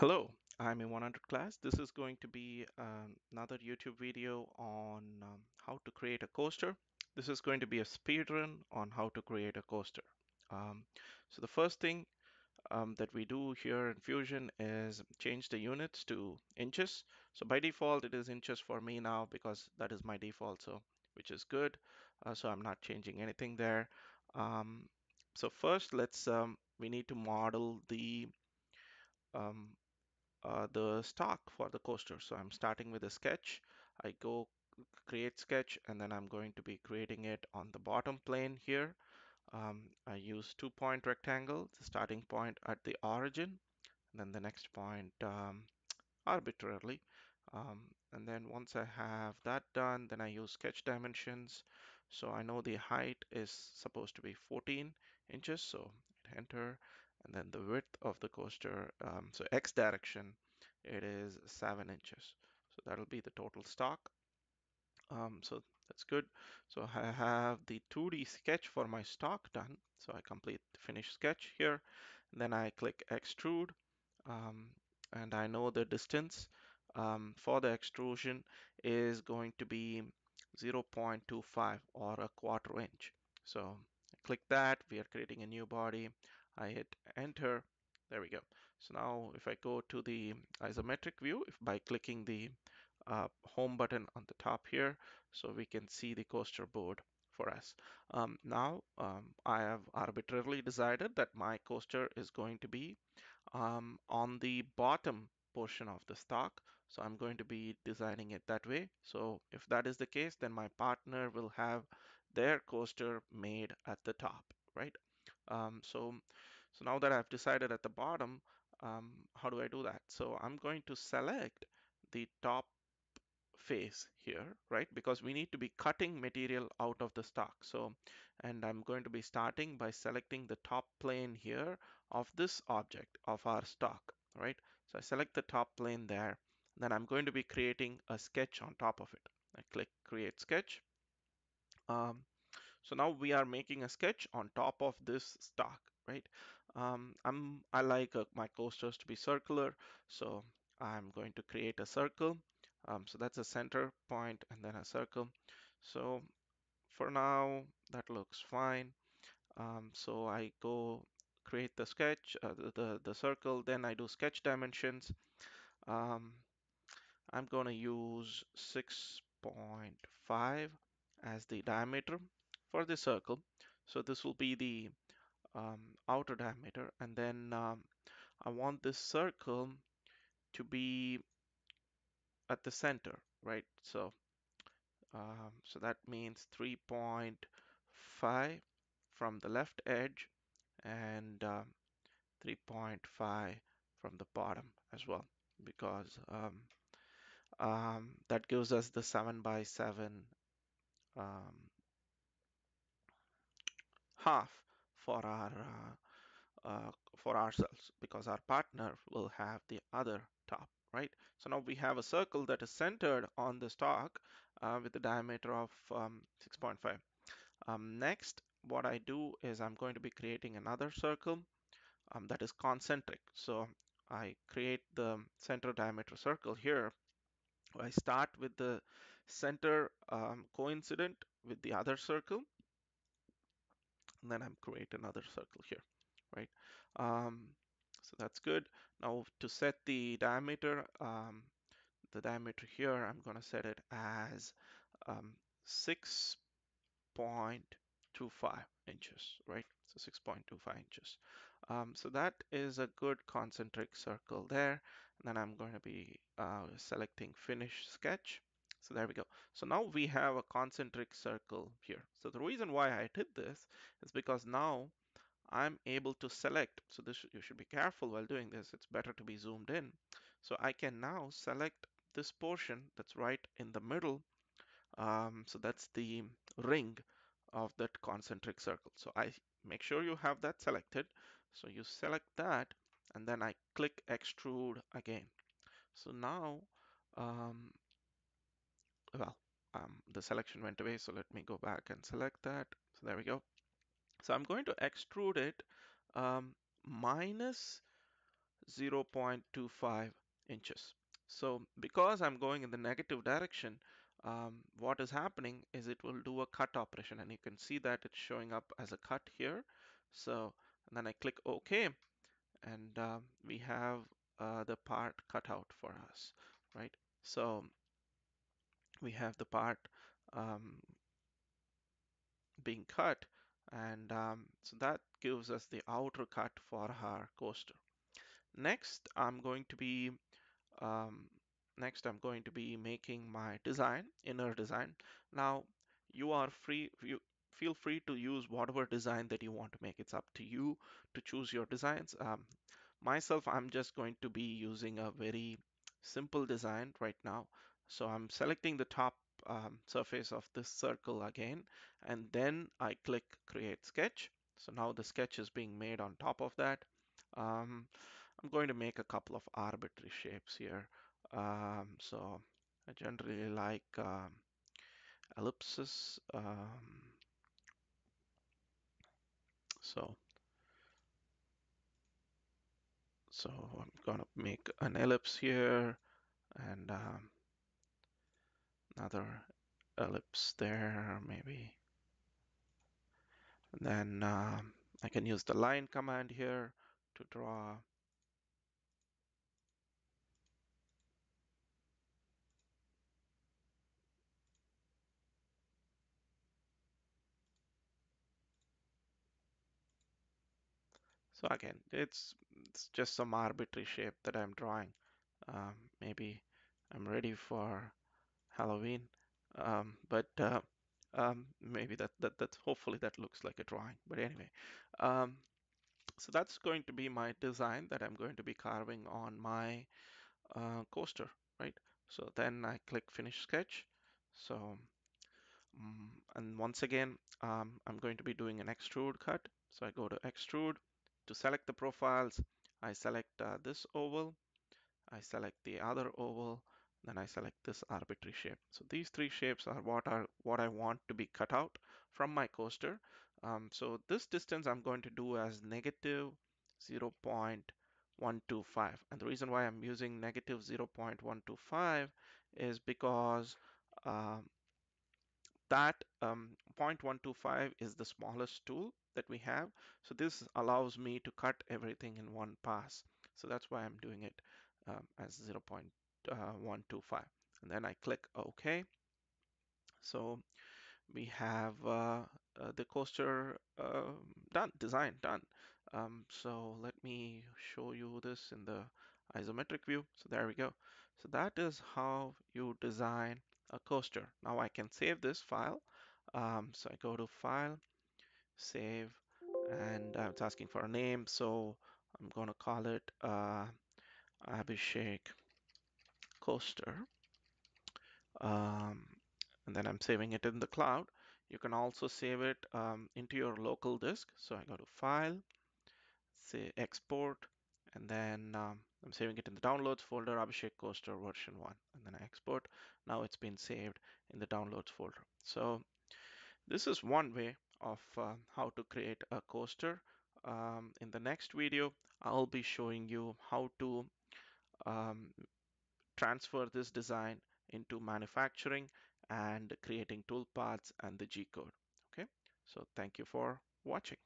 Hello, IME 100 class. This is going to be um, another YouTube video on um, how to create a coaster. This is going to be a speed run on how to create a coaster. Um, so the first thing um, that we do here in Fusion is change the units to inches. So by default, it is inches for me now because that is my default, so which is good. Uh, so I'm not changing anything there. Um, so first, let's um, we need to model the um, uh, the stock for the coaster. So I'm starting with a sketch. I go create sketch and then I'm going to be creating it on the bottom plane here. Um, I use two point rectangle, the starting point at the origin, and then the next point um, arbitrarily. Um, and then once I have that done, then I use sketch dimensions. So I know the height is supposed to be 14 inches. So hit enter and then the width of the coaster, um, so X direction, it is seven inches. So that'll be the total stock. Um, so that's good. So I have the 2D sketch for my stock done. So I complete the finish sketch here. Then I click extrude um, and I know the distance um, for the extrusion is going to be 0.25 or a quarter inch. So I click that, we are creating a new body. I hit enter, there we go. So now if I go to the isometric view, if by clicking the uh, home button on the top here, so we can see the coaster board for us. Um, now um, I have arbitrarily decided that my coaster is going to be um, on the bottom portion of the stock. So I'm going to be designing it that way. So if that is the case, then my partner will have their coaster made at the top, right? Um, so, so now that I've decided at the bottom, um, how do I do that? So I'm going to select the top face here, right? Because we need to be cutting material out of the stock. So, and I'm going to be starting by selecting the top plane here of this object of our stock, right? So I select the top plane there. Then I'm going to be creating a sketch on top of it. I click create sketch. Um, so now we are making a sketch on top of this stock, right? Um, I'm I like uh, my coasters to be circular, so I'm going to create a circle. Um, so that's a center point and then a circle. So for now, that looks fine. Um, so I go create the sketch, uh, the, the, the circle, then I do sketch dimensions. Um, I'm going to use 6.5 as the diameter for the circle. So this will be the um, outer diameter and then um, I want this circle to be at the center, right? So, um, so that means 3.5 from the left edge and um, 3.5 from the bottom as well, because um, um, that gives us the 7 by 7 um, half for our uh, uh, for ourselves because our partner will have the other top right? So now we have a circle that is centered on the stock uh, with a diameter of um, 6.5 um, next what I do is I'm going to be creating another circle um, that is concentric. So I create the center diameter circle here. I start with the center um, coincident with the other circle and then I'm create another circle here right? Um, so that's good. Now to set the diameter, um, the diameter here, I'm going to set it as um, 6.25 inches, right? So 6.25 inches. Um, so that is a good concentric circle there. And then I'm going to be uh, selecting finish sketch. So there we go. So now we have a concentric circle here. So the reason why I did this is because now I'm able to select. So this you should be careful while doing this. It's better to be zoomed in. So I can now select this portion that's right in the middle. Um, so that's the ring of that concentric circle. So I make sure you have that selected. So you select that and then I click extrude again. So now, um, well, um, the selection went away. So let me go back and select that. So there we go. So I'm going to extrude it um, minus 0.25 inches. So because I'm going in the negative direction, um, what is happening is it will do a cut operation and you can see that it's showing up as a cut here. So then I click OK and uh, we have uh, the part cut out for us, right? So we have the part um, being cut and um, so that gives us the outer cut for our coaster. Next, I'm going to be um, next I'm going to be making my design, inner design. Now you are free, you feel free to use whatever design that you want to make. It's up to you to choose your designs. Um, myself, I'm just going to be using a very simple design right now. So I'm selecting the top um, surface of this circle again, and then I click create sketch. So now the sketch is being made on top of that. Um, I'm going to make a couple of arbitrary shapes here. Um, so I generally like um, ellipses. Um, so so I'm gonna make an ellipse here and um, another ellipse there maybe. And then um, I can use the line command here to draw So again, it's, it's just some arbitrary shape that I'm drawing. Um, maybe I'm ready for Halloween, um, but uh, um, maybe that, that that hopefully that looks like a drawing. But anyway, um, so that's going to be my design that I'm going to be carving on my uh, coaster, right? So then I click Finish Sketch. So um, and once again, um, I'm going to be doing an extrude cut. So I go to Extrude, to select the profiles, I select uh, this oval, I select the other oval, then I select this arbitrary shape. So these three shapes are what are what I want to be cut out from my coaster. Um, so this distance I'm going to do as negative 0.125. And the reason why I'm using negative 0.125 is because um, that um, 0.125 is the smallest tool that we have. So this allows me to cut everything in one pass. So that's why I'm doing it um, as 0.125. And then I click OK. So we have uh, uh, the coaster uh, done, design done. Um, so let me show you this in the isometric view. So there we go. So that is how you design a coaster. Now I can save this file. Um, so I go to File, Save, and uh, it's asking for a name. So I'm going to call it uh, Abhishek Coaster. Um, and then I'm saving it in the cloud. You can also save it um, into your local disk. So I go to File, say Export, and then um, I'm saving it in the Downloads folder, Abhishek Coaster version 1, and then I export. Now it's been saved in the Downloads folder. So this is one way of uh, how to create a coaster. Um, in the next video, I'll be showing you how to um, transfer this design into manufacturing and creating toolpaths and the G code. Okay, so thank you for watching.